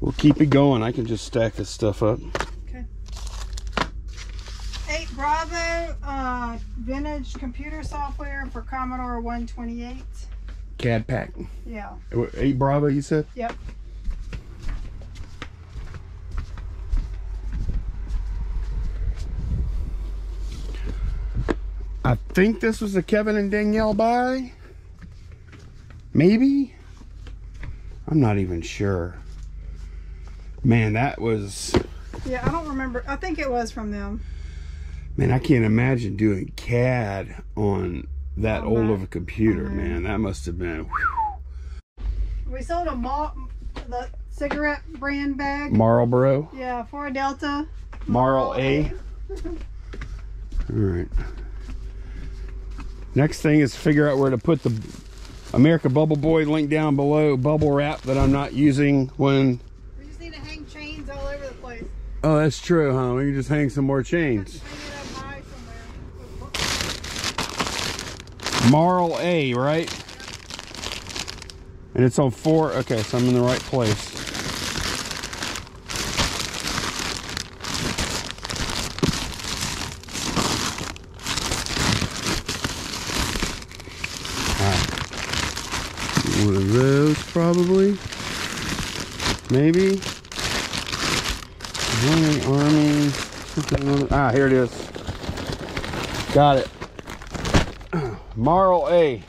We'll keep it going. I can just stack this stuff up. 8 Bravo uh, vintage computer software for Commodore 128. CAD pack. Yeah. Eight Bravo, you said? Yep. I think this was a Kevin and Danielle buy. Maybe? I'm not even sure. Man, that was. Yeah, I don't remember. I think it was from them. Man, I can't imagine doing CAD on that On old that- of a computer, on that. man. That must have been whew. We sold a malt, the cigarette brand bag. Marlboro. Yeah, for a Delta. Marl A. All right. Next thing is figure out where to put the American Bubble Boy link down below bubble wrap that I'm not using when. We just need to hang chains all over the place. Oh, that's true, huh? We can just hang some more chains. Hang it up high somewhere. Marl A, right? And it's on four. Okay, so I'm in the right place. One of those, probably. Maybe. Army, army. Ah, here it is. Got it. Marl A.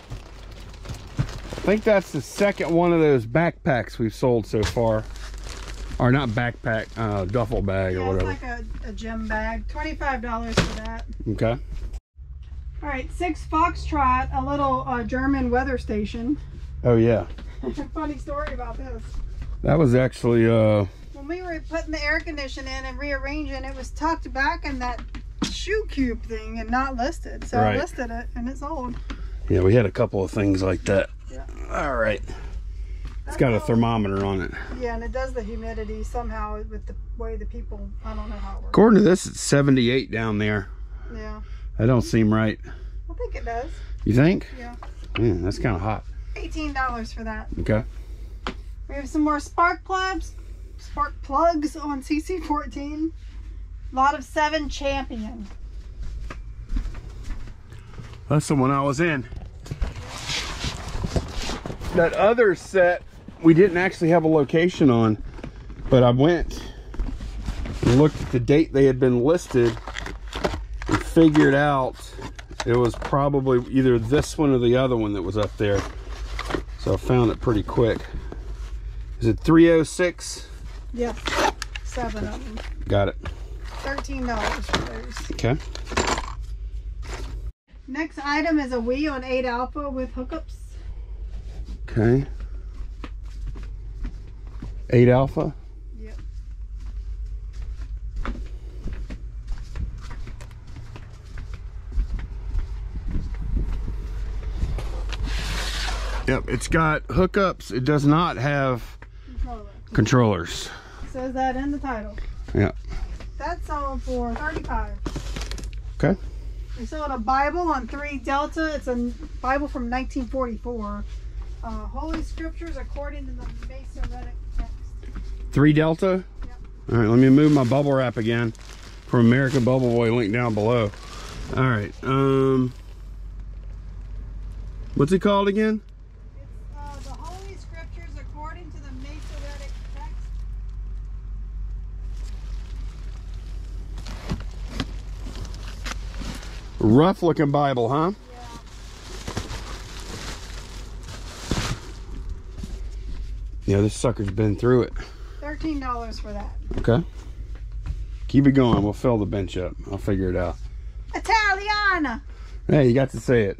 I think that's the second one of those backpacks we've sold so far. Or not backpack, uh, duffel bag or Yeah, it's whatever. like a, a gym bag. $25 for that. Okay. All right, six Foxtrot, a little uh, German weather station. Oh yeah. Funny story about this. That was actually uh When we were putting the air condition in and rearranging, it was tucked back in that shoe cube thing and not listed. So Right. I listed it and it's old. yeah, we had a couple of things like that. Yeah. All right. It's got a thermometer on it. Yeah, and it does the humidity somehow with the way the people, I don't know how it works. According to this, it's 78 down there. Yeah, That don't seem right. I think it does. You think? Yeah. Yeah, that's kind of hot. $18 for that. Okay. We have some more spark plugs, spark plugs on CC14. A lot of 7 Champion. That's the one I was in. That other set, we didn't actually have a location on, but I went and looked at the date they had been listed and figured out it was probably either this one or the other one that was up there. So I found it pretty quick. Is it 306? Yes, seven of them. Got it. $13 for those. Okay. Next item is a Wii on 8 Alpha with hookups. Okay. 8 alpha. Yep. Yep, it's got hookups. It does not have Controller. controllers. Says that in the title. Yeah. That's sold for 35 Okay. We sold a Bible on 3 Delta. It's a Bible from 1944. Uh, Holy Scriptures according to the Masoretic text. Three Delta. Yep. All right, let me move my bubble wrap again from American Bubble Boy link down below. All right. Um, what's it called again? It's uh, the Holy Rough looking Bible, huh? Yeah, this sucker's been through it. Thirteen dollars for that. Okay. Keep it going. We'll fill the bench up. I'll figure it out. Italiana. Hey, you got to say it.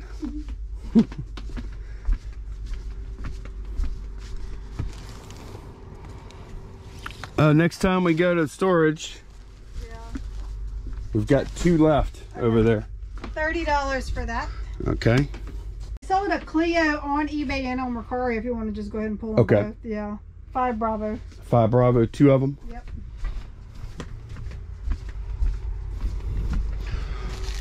uh, next time we go to storage, Yeah. we've got two left over there. Thirty dollars for that. Okay. Sold a Clio on eBay and on Mercari if you want to just go ahead and pull them Okay. both. Yeah. Five Bravo. Five Bravo, two of them. Yep.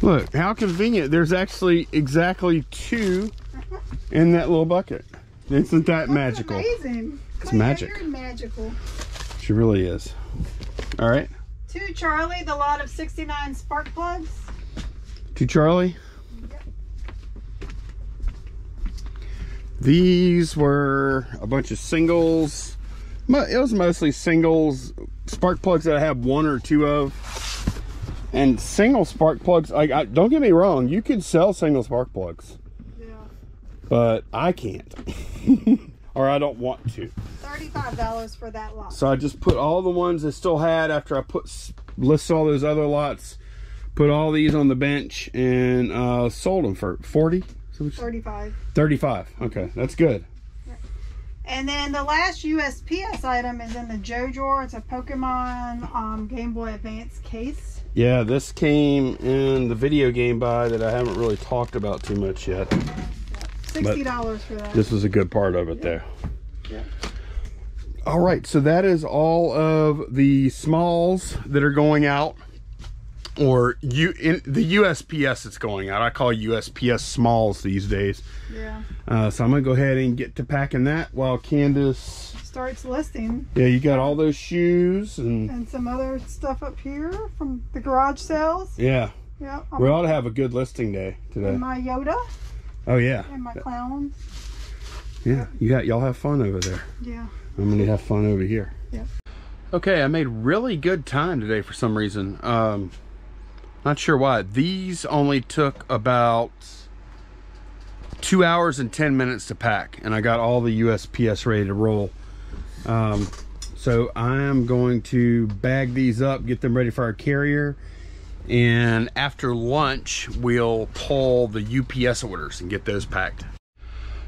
Look, how convenient. There's actually exactly two in that little bucket. Isn't that That's magical? amazing. It's Clio, magic. Magical. She really is. All right. To Charlie, the lot of 69 spark plugs. To Charlie. Yep. These were a bunch of singles. It was mostly singles spark plugs that I have one or two of. And single spark plugs, like I, don't get me wrong, you can sell single spark plugs, Yeah. but I can't, or I don't want to. $35 for that lot. So I just put all the ones I still had after I put listed all those other lots, put all these on the bench and uh, sold them for 40, 35 35. Okay, that's good. And then the last USPS item is in the Joe drawer. It's a Pokemon um, Game Boy Advance case. Yeah, this came in the video game buy that I haven't really talked about too much yet. $60 for that. This is a good part of it there. Yeah. All right, so that is all of the smalls that are going out, or you in the USPS that's going out. I call USPS smalls these days. Yeah. Uh, so I'm gonna go ahead and get to packing that while Candace. Starts listing. Yeah, you got all those shoes and And some other stuff up here from the garage sales. yeah, Yeah. we ought to have a good listing day today. And my Yoda Oh yeah, and my clowns. yeah. You got y'all have fun over there. Yeah. I'm gonna have fun over here. Yep. Okay, I made really good time today for some reason. Um, not sure why. These only took about two hours and 10 minutes to pack, and I got all the USPS ready to roll. Um, so I am going to bag these up, get them ready for our carrier, and after lunch, we'll pull the UPS orders and get those packed.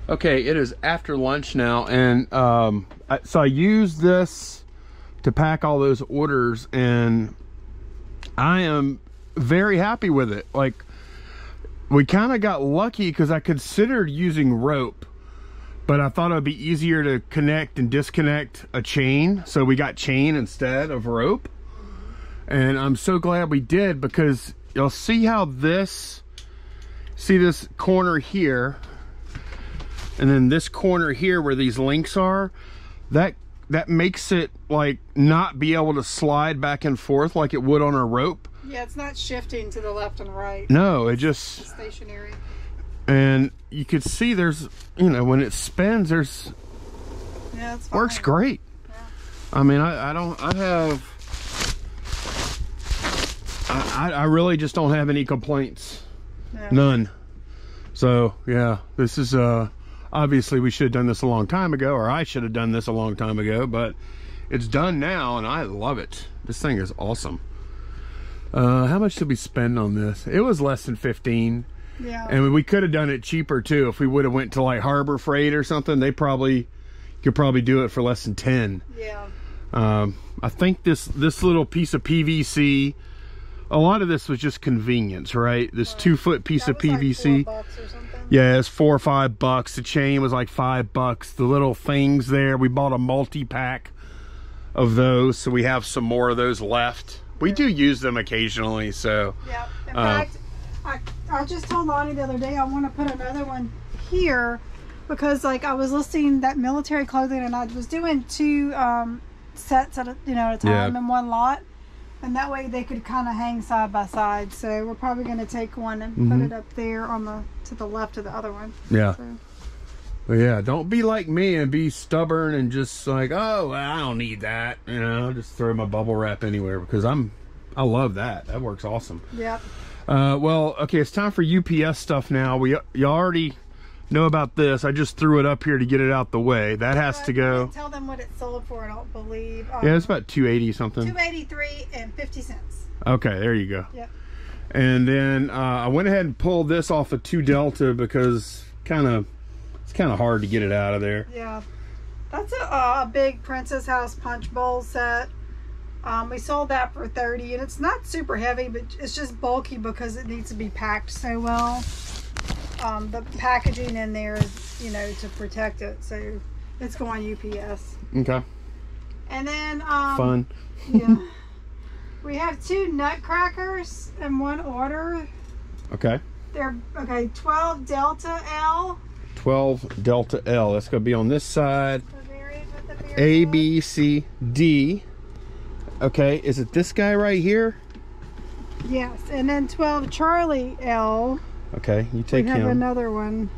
Okay, it is after lunch now, and um, I, so I used this to pack all those orders, and I am very happy with it. Like, we kind of got lucky because I considered using rope, but I thought it would be easier to connect and disconnect a chain, so we got chain instead of rope. And I'm so glad we did because you'll see how this, see this corner here, and then this corner here where these links are that that makes it like not be able to slide back and forth like it would on a rope Yeah, it's not shifting to the left and right. no it just Stationary. and you could see there's you know when it spins there's Yeah, it's fine. works great Yeah. i mean i, I don't i have I, I I really just don't have any complaints Yeah. None. So yeah, this is uh obviously we should have done this a long time ago, or I should have done this a long time ago, but it's done now and I love it. This thing is awesome. Uh how much did we spend on this? It was less than 15. Yeah. And we could have done it cheaper too if we would have went to like Harbor Freight or something. They probably could probably do it for less than 10. yeah. Um, I think this this little piece of PVC, a lot of this was just convenience, right? This two foot piece That of like PVC. four bucks or something. yeah, it's four or five bucks. The chain was like five bucks. The little things there, we bought a multi pack of those, so we have some more of those left. We do use them occasionally, so Yeah. In Uh, fact, I, I just told Lonnie the other day I want to put another one here because like I was listing that military clothing and I was doing two um, sets at a, you know at a time Yeah. in one lot. And that way they could kind of hang side by side. So we're probably going to take one and put Mhm. it up there on the to the left of the other one. yeah. So, But yeah, don't be like me and be stubborn and just like, oh, I don't need that. You know, just throw my bubble wrap anywhere because I'm, I love that. That works awesome. yeah. Uh, well, okay, it's time for UPS stuff now. We you already know about this. I just threw it up here to get it out the way. That has to go. Tell them what it sold for. I don't believe. Um, Yeah, it's about 280 something. two eighty three and fifty cents. Okay, there you go. Yep. And then uh, I went ahead and pulled this off of 2 Delta because kind of kind of hard to get it out of there. Yeah, that's a, uh, a big Princess House punch bowl set. Um, we sold that for 30 and it's not super heavy, but it's just bulky because it needs to be packed so well. Um, the packaging in there is, you know, to protect it. So it's going UPS. Okay. And then, um, Fun. yeah. we have two nutcrackers in one order. Okay. They're, okay, 12 Delta L. 12 Delta L. That's going to be on this side. The variant with the A, B, C, D. Okay, is it this guy right here? Yes, and then 12 Charlie L. Okay, you take we have him. another one,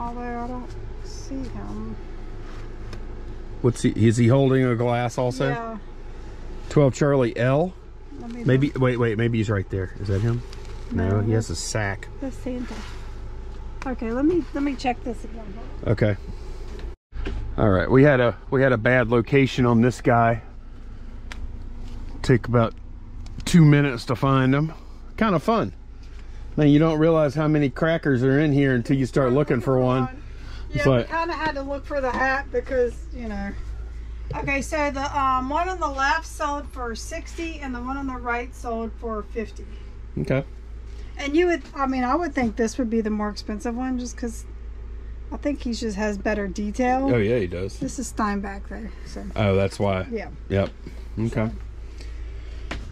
although I don't see him. What's he? Is he holding a glass also? Yeah. 12 Charlie L. Maybe. look. Wait, wait. Maybe he's right there. Is that him? No, No, he has a sack. That's Santa. Okay, let me let me check this again. Okay. All right. We had a we had a bad location on this guy. Take about two minutes to find him. Kind of fun. Man, you don't realize how many crackers are in here until you start looking for one. Yeah, But- we kind of had to look for the hat because you know. Okay, so the um, one on the left sold for 60 and the one on the right sold for 50. Okay. And you would, I mean, I would think this would be the more expensive one just because I think he just has better detail. Oh yeah, he does. This is Steinbach though, so Oh, that's why. yeah, Yep. Okay.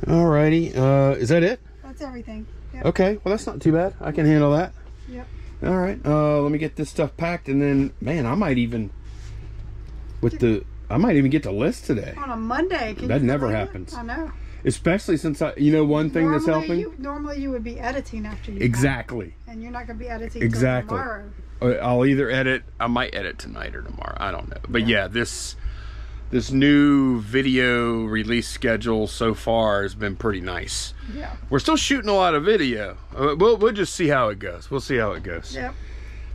Alrighty. Uh, is that it? that's everything. Okay. Well, that's not too bad. I can handle that. Yep. All right. Uh, let me get this stuff packed, and then, man, I might even with the I might even get to list today. On a Monday, can That never believe it? happens. I know. Especially since I, you know, one thing that's helping. You, normally, you would be editing after you. Exactly. And you're not going to be editing Exactly. Tomorrow. Uh, I'll either edit. I might edit tonight or tomorrow. I don't know. But yeah, this this new video release schedule so far has been pretty nice. Yeah. We're still shooting a lot of video. Uh, we'll we'll just see how it goes. We'll see how it goes. Yep.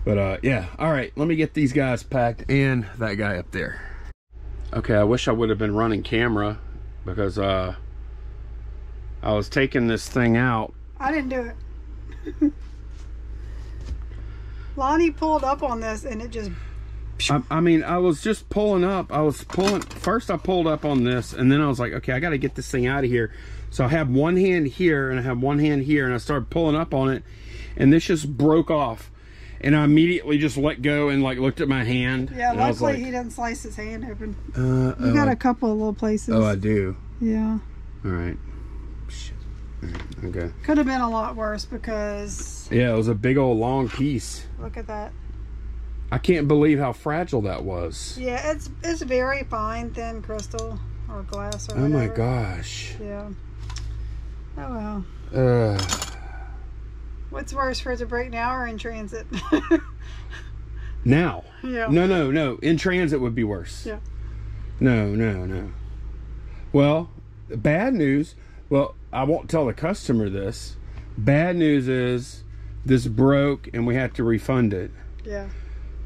But uh, yeah. All right. Let me get these guys packed and that guy up there. Okay. I wish I would have been running camera because uh, I was taking this thing out. I didn't do it. Lonnie pulled up on this and it just. I, I mean, I was just pulling up. I was pulling. First, I pulled up on this, and then I was like, okay, I got to get this thing out of here. So I have one hand here, and I have one hand here, and I started pulling up on it, and this just broke off. And I immediately just let go and like looked at my hand. Yeah, and I was luckily like, he didn't slice his hand open. uh, You oh, got a couple of little places. oh, I do. yeah. All right. Shit. All right, Okay. Could have been a lot worse because Yeah, it was a big old long piece. look at that. I can't believe how fragile that was. Yeah, it's it's very fine, thin crystal or glass or Oh my gosh. Yeah. Oh well. Uh, What's worse for it to break now or in transit? now. yeah. No, no, no. In transit would be worse. Yeah. No, no, no. Well, bad news. Well, I won't tell the customer this. Bad news is this broke and we have to refund it. Yeah.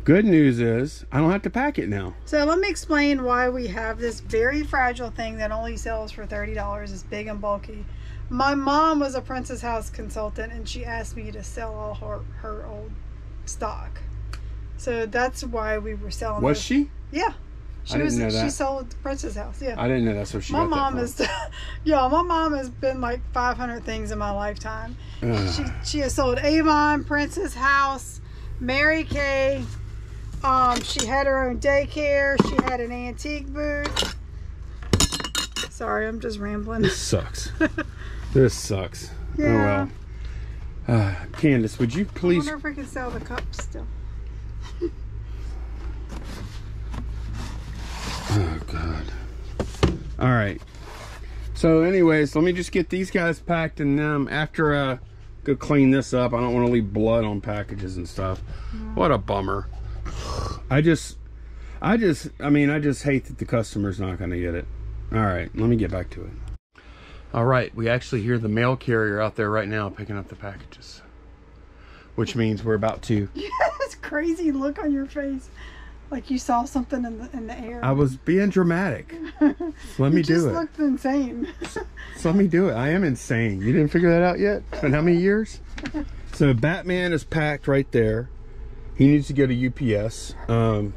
Good news is I don't have to pack it now. So let me explain why we have this very fragile thing that only sells for thirty dollars. It's big and bulky. My mom was a Princess House consultant, and she asked me to sell all her her old stock. So that's why we were selling. Was those. she? Yeah. She didn't was. know She sold Princess House. Yeah. I didn't know that's what she my mom that is. yeah, my mom has been like 500 things in my lifetime. She she has sold Avon, Princess House, Mary Kay. Um, she had her own daycare. She had an antique booth. Sorry, I'm just rambling. this sucks. this sucks. Yeah. Oh well. Uh, Candace, would you please? I wonder if we can sell the cups still. Oh God. All right. So, anyways, let me just get these guys packed, and um, after I go clean this up. I don't want to leave blood on packages and stuff. What a bummer. I just, I just, I mean, I just hate that the customer's not going to get it. All right, let me get back to it. All right, we actually hear the mail carrier out there right now picking up the packages, which means we're about to. this crazy look on your face, like you saw something in the in the air. I was being dramatic. Let me do it. looked insane. So let me do it. I am insane. You didn't figure that out yet? Been how many years? So Batman is packed right there. He needs to go to UPS. Um,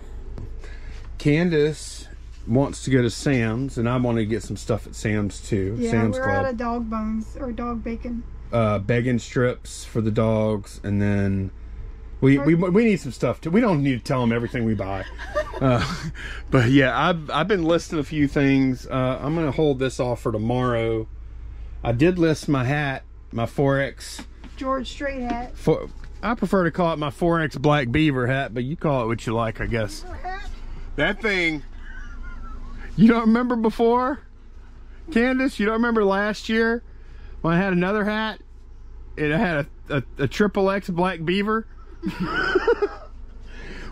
Candace wants to go to Sam's, and I want to get some stuff at Sam's too. yeah, Sam's we're out of dog bones or dog bacon. uh, begging strips for the dogs, and then we, we we need some stuff too. We don't need to tell them everything we buy, uh, but yeah, I've I've been listing a few things. Uh, I'm gonna hold this off for tomorrow. I did list my hat, my 4X. George Strait hat. For, I prefer to call it my 4X Black Beaver hat, but you call it what you like, I guess. That thing, you don't remember before? Candace, you don't remember last year when I had another hat? It had a, a, a triple X black beaver.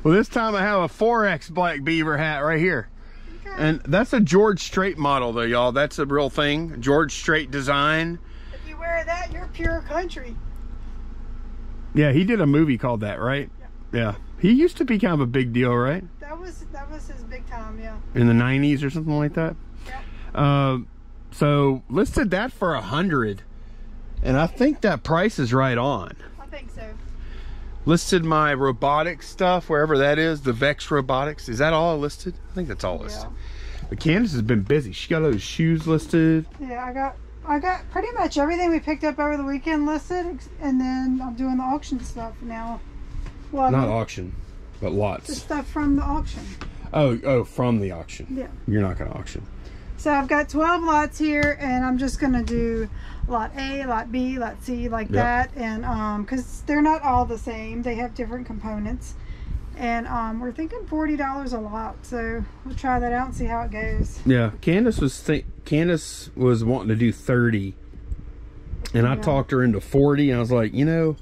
well, this time I have a 4X black beaver hat right here. And that's a George Strait model, though, y'all. That's a real thing. George Strait design. If you wear that, you're pure country. Yeah, he did a movie called that, right? Yeah. He used to be kind of a big deal, right? That was that was his big time, yeah. in the 90s or something like that. Yep. Uh, so listed that for a hundred, and I think that price is right on. I think so. Listed my robotics stuff wherever that is, the Vex Robotics. Is that all listed? I think that's all listed. But Candace has been busy. She got those shoes listed. Yeah, I got I got pretty much everything we picked up over the weekend listed, and then I'm doing the auction stuff now. Well, Not auction, but lots. the stuff from the auction. Oh, oh, from the auction. Yeah. You're not gonna auction. So I've got 12 lots here, and I'm just gonna do lot A, lot B, lot C, like Yep. that, and um, because they're not all the same, they have different components, and um, we're thinking forty dollars a lot. So we'll try that out and see how it goes. Yeah, Candace was think Candace was wanting to do 30. And I talked her into 40 and I was like, "You know,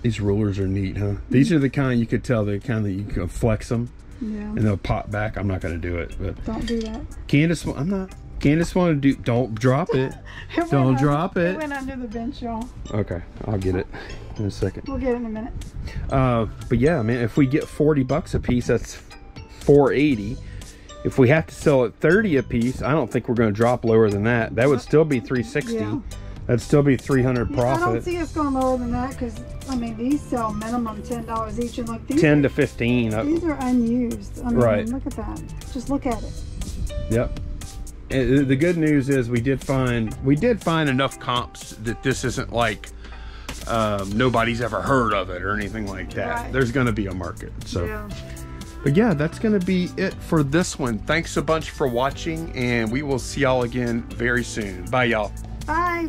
these rulers are neat, huh? These are the kind you could tell the kind that you can flex them Yeah, and they'll pop back. I'm not going to do it, but don't do that. Candace I'm not Candace wanted to do don't drop it. It Don't under- drop it. It went under the bench, y'all. Okay, I'll get it in a second. We'll get it in a minute. Uh, but yeah, man, if we get 40 bucks a piece, that's 480. If we have to sell at 30 a piece, I don't think we're going to drop lower than that. That would still be 360. Yeah. That'd still be 300 Yeah, I don't see us going lower than that because I mean these sell minimum ten dollars each, and like these 10 are, to 15. Uh, these are unused. I mean, Right. look at that. Just look at it. Yep. And the good news is we did find we did find enough comps that this isn't like um, nobody's ever heard of it or anything like that. Right. There's going to be a market. So, Yeah. but yeah, that's going to be it for this one. Thanks a bunch for watching, and we will see y'all again very soon. Bye, y'all. Bye.